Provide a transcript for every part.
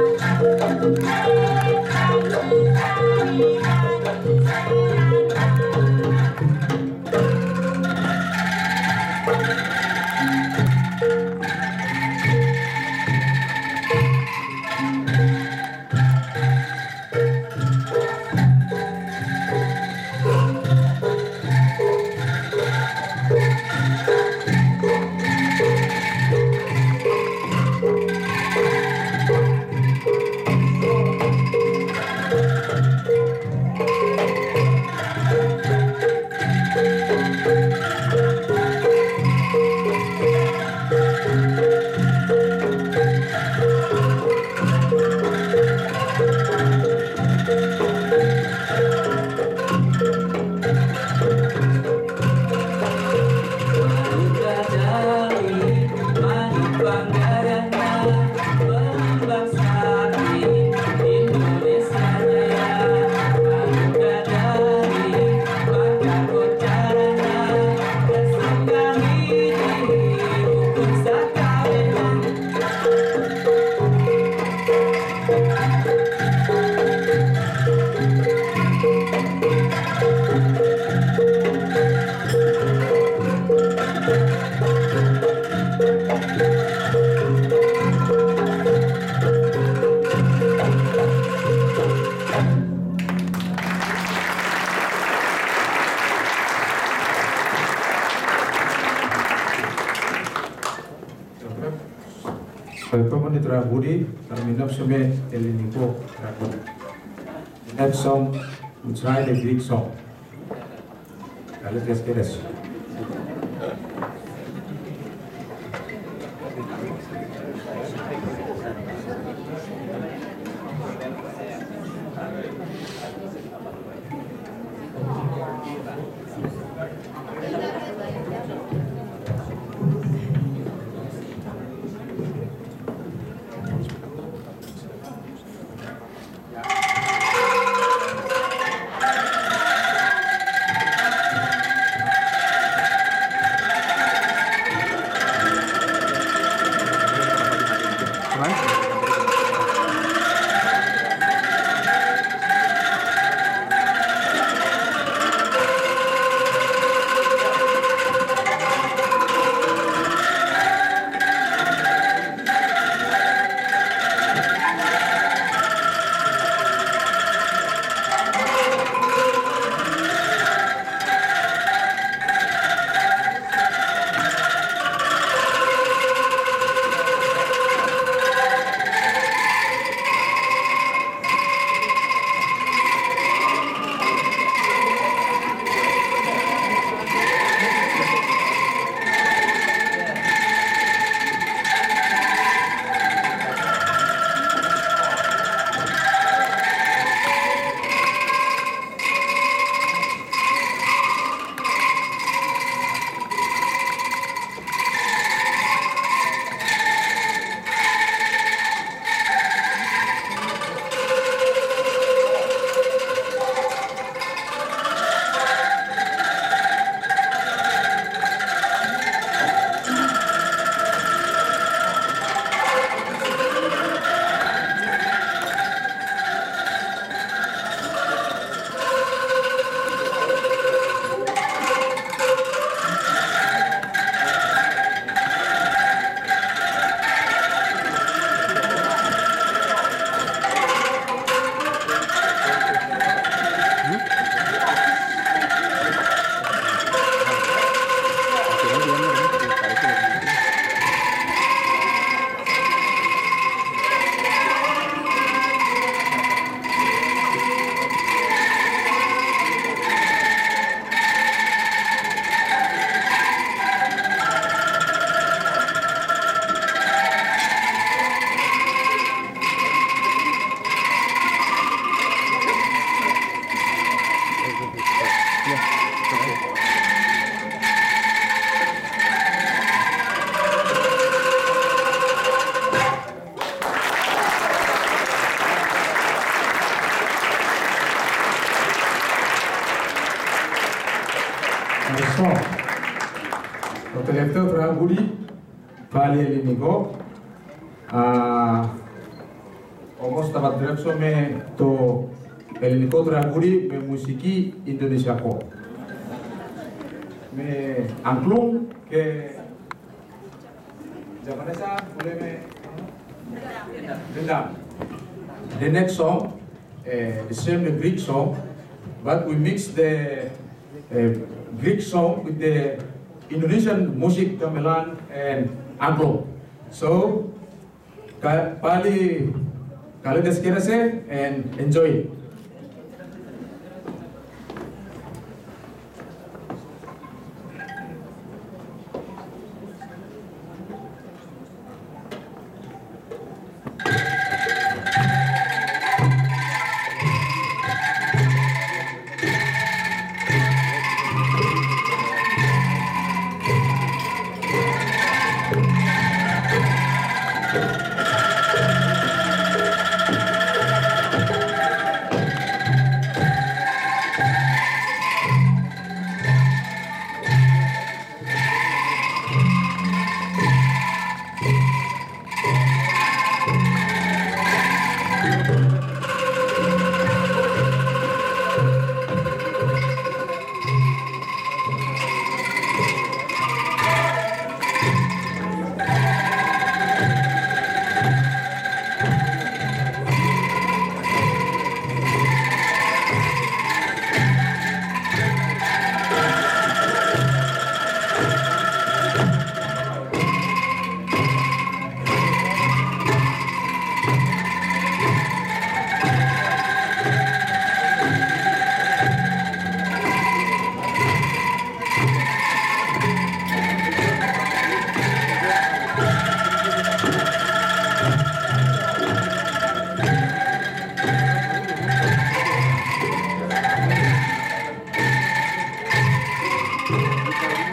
Thank you. τραγούδι να μηνύσουμε ελληνικό τραγούδι. That song would try the Greek song. Καλές διασκέδες. Ευχαριστώ. Το τελευταίο τραγούδι, πάλι ελληνικό. Α, Όμως θα παντρέψουμε το ελληνικό τραγούδι με μουσική Ινδονησιακό. Με αγγλούν και Japanesa που λέμε Vietnam. The next song, uh, the same the Greek song, but we mix the a Greek song with the Indonesian music, gamelan, and agro. So, kali kali das kira and enjoy it. Okay.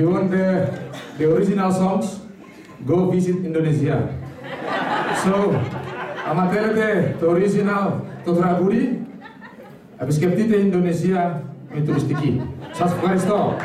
If you want the, the original songs, go visit Indonesia. So, άμα θέλετε το original, το τραγούδι, επισκεφτείτε Ινδονησία με τουριστική. Σας ευχαριστώ.